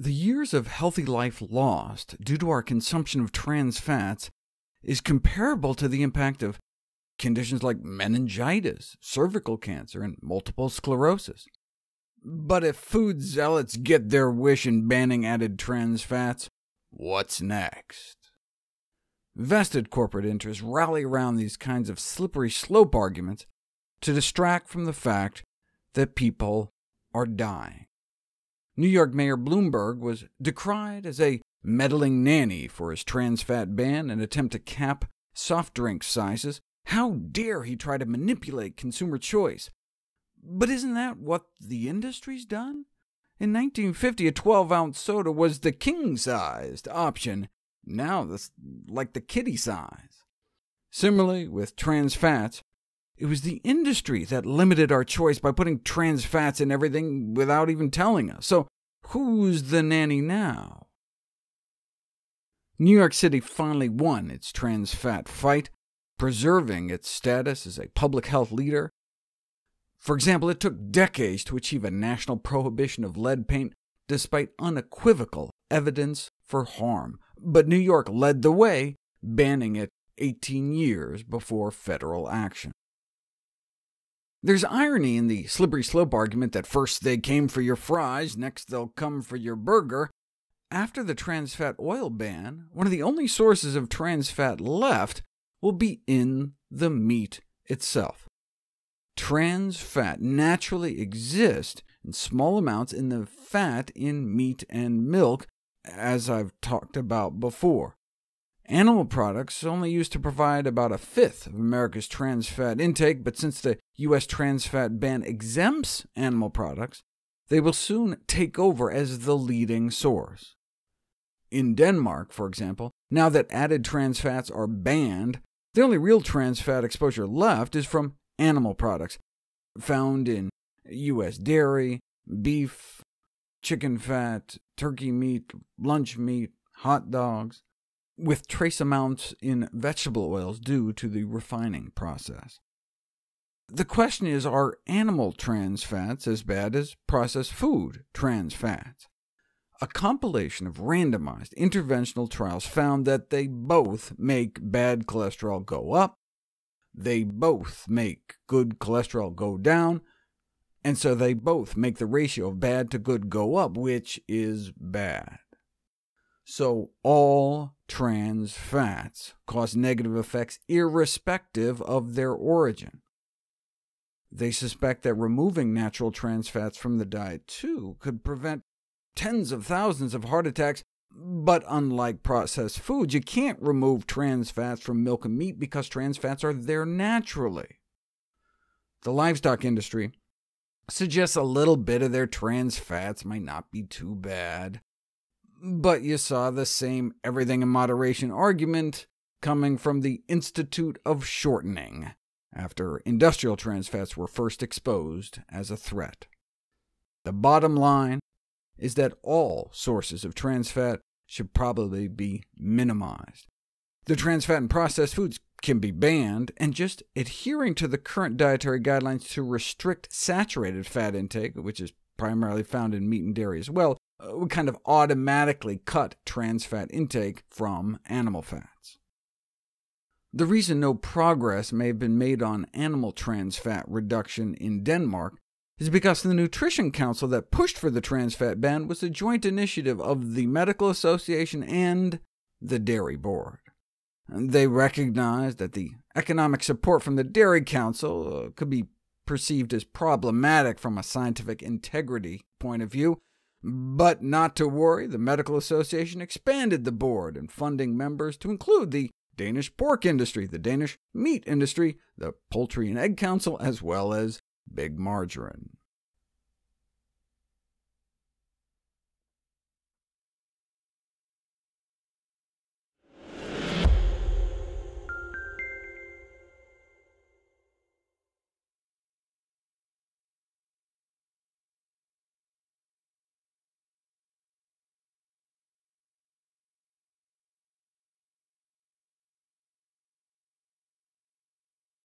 The years of healthy life lost due to our consumption of trans fats is comparable to the impact of conditions like meningitis, cervical cancer, and multiple sclerosis. But if food zealots get their wish in banning added trans fats, what's next? Vested corporate interests rally around these kinds of slippery slope arguments to distract from the fact that people are dying. New York Mayor Bloomberg was decried as a meddling nanny for his trans fat ban and attempt to cap soft drink sizes. How dare he try to manipulate consumer choice? But isn't that what the industry's done? In 1950, a 12-ounce soda was the king-sized option. Now that's like the kitty size. Similarly, with trans fats, it was the industry that limited our choice by putting trans fats in everything without even telling us. So who's the nanny now? New York City finally won its trans fat fight, preserving its status as a public health leader. For example, it took decades to achieve a national prohibition of lead paint, despite unequivocal evidence for harm. But New York led the way, banning it 18 years before federal action. There's irony in the slippery slope argument that first they came for your fries, next they'll come for your burger. After the trans fat oil ban, one of the only sources of trans fat left will be in the meat itself. Trans fat naturally exists in small amounts in the fat in meat and milk, as I've talked about before. Animal products only used to provide about a fifth of America's trans fat intake, but since the U.S. trans fat ban exempts animal products, they will soon take over as the leading source. In Denmark, for example, now that added trans fats are banned, the only real trans fat exposure left is from animal products, found in U.S. dairy, beef, chicken fat, turkey meat, lunch meat, hot dogs with trace amounts in vegetable oils due to the refining process. The question is, are animal trans fats as bad as processed food trans fats? A compilation of randomized interventional trials found that they both make bad cholesterol go up, they both make good cholesterol go down, and so they both make the ratio of bad to good go up, which is bad. So all trans fats cause negative effects irrespective of their origin. They suspect that removing natural trans fats from the diet, too, could prevent tens of thousands of heart attacks, but unlike processed foods, you can't remove trans fats from milk and meat because trans fats are there naturally. The livestock industry suggests a little bit of their trans fats might not be too bad. But you saw the same everything in moderation argument coming from the Institute of Shortening, after industrial trans fats were first exposed as a threat. The bottom line is that all sources of trans fat should probably be minimized. The trans fat in processed foods can be banned, and just adhering to the current dietary guidelines to restrict saturated fat intake, which is primarily found in meat and dairy as well, would kind of automatically cut trans fat intake from animal fats. The reason no progress may have been made on animal trans fat reduction in Denmark is because the Nutrition Council that pushed for the trans fat ban was a joint initiative of the Medical Association and the Dairy Board. They recognized that the economic support from the Dairy Council uh, could be perceived as problematic from a scientific integrity point of view, but not to worry, the Medical Association expanded the board and funding members to include the Danish pork industry, the Danish meat industry, the Poultry and Egg Council, as well as Big Margarine.